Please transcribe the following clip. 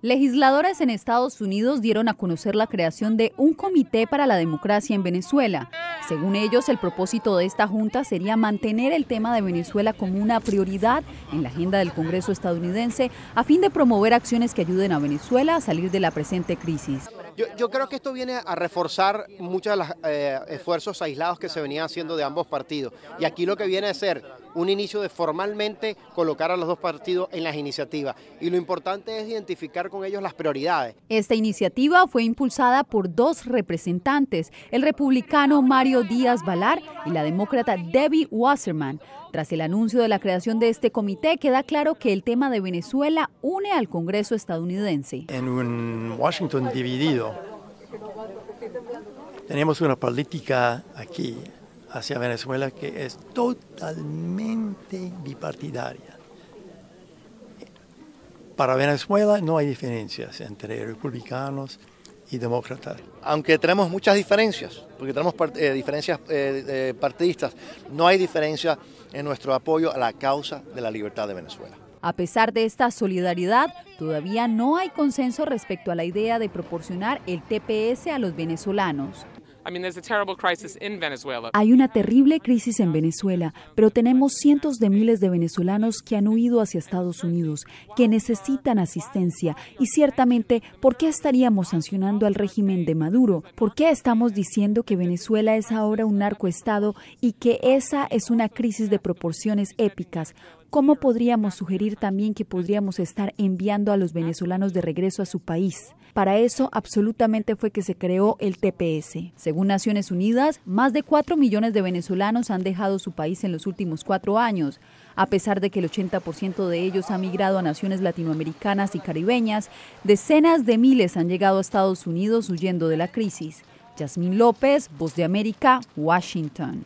Legisladores en Estados Unidos dieron a conocer la creación de un comité para la democracia en Venezuela. Según ellos, el propósito de esta junta sería mantener el tema de Venezuela como una prioridad en la agenda del Congreso estadounidense a fin de promover acciones que ayuden a Venezuela a salir de la presente crisis. Yo, creo que esto viene a reforzar muchos de los eh, esfuerzos aislados que se venían haciendo de ambos partidos. Y aquí lo que viene a ser un inicio de formalmente colocar a los dos partidos en las iniciativas. Y lo importante es identificar con ellos las prioridades. Esta iniciativa fue impulsada por dos representantes, el republicano Mario Díaz Valar y la demócrata Debbie Wasserman. Tras el anuncio de la creación de este comité, queda claro que el tema de Venezuela une al Congreso estadounidense. En un Washington dividido, tenemos una política aquí hacia Venezuela que es totalmente bipartidaria. Para Venezuela no hay diferencias entre republicanos y demócratas. Aunque tenemos muchas diferencias, porque tenemos eh, diferencias eh, partidistas, no hay diferencia en nuestro apoyo a la causa de la libertad de Venezuela. A pesar de esta solidaridad, todavía no hay consenso respecto a la idea de proporcionar el TPS a los venezolanos. Hay una terrible crisis en Venezuela, pero tenemos cientos de miles de venezolanos que han huido hacia Estados Unidos, que necesitan asistencia. Y ciertamente, ¿por qué estaríamos sancionando al régimen de Maduro? ¿Por qué estamos diciendo que Venezuela es ahora un narcoestado y que esa es una crisis de proporciones épicas? ¿Cómo podríamos sugerir también que podríamos estar enviando a los venezolanos de regreso a su país? Para eso absolutamente fue que se creó el TPS. Según Naciones Unidas, más de 4 millones de venezolanos han dejado su país en los últimos cuatro años. A pesar de que el 80% de ellos ha migrado a naciones latinoamericanas y caribeñas, decenas de miles han llegado a Estados Unidos huyendo de la crisis. Yasmín López, Voz de América, Washington.